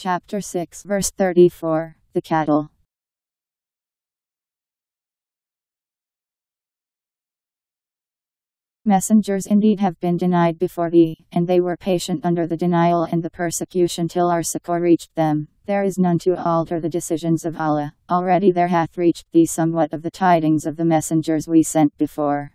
Chapter 6, verse 34 The Cattle. Messengers indeed have been denied before thee, and they were patient under the denial and the persecution till our succor reached them. There is none to alter the decisions of Allah. Already there hath reached thee somewhat of the tidings of the messengers we sent before.